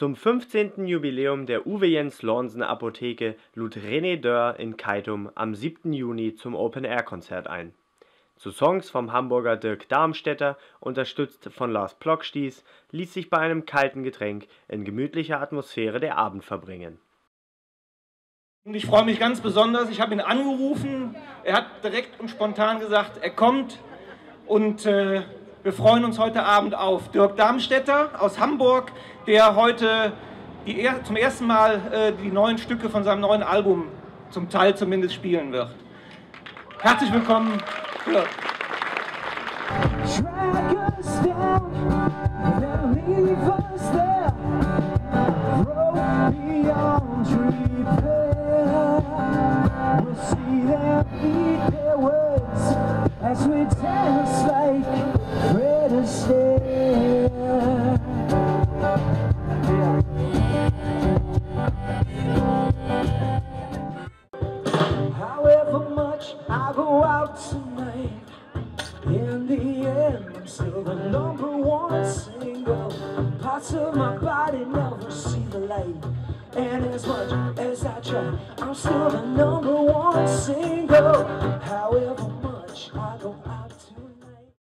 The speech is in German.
Zum 15. Jubiläum der Uwe Jens Lornsen Apotheke lud René Dörr in Keitum am 7. Juni zum Open-Air-Konzert ein. Zu Songs vom Hamburger Dirk Darmstädter, unterstützt von Lars Plockstieß, ließ sich bei einem kalten Getränk in gemütlicher Atmosphäre der Abend verbringen. Ich freue mich ganz besonders. Ich habe ihn angerufen. Er hat direkt und spontan gesagt, er kommt. Und äh, wir freuen uns heute Abend auf Dirk Darmstädter aus Hamburg, der heute die, zum ersten Mal äh, die neuen Stücke von seinem neuen Album zum Teil zumindest spielen wird. Herzlich willkommen. Ja. Like Astaire However much I go out tonight In the end I'm still the number one single. Parts of my body never see the light. And as much as I try I'm still the number one single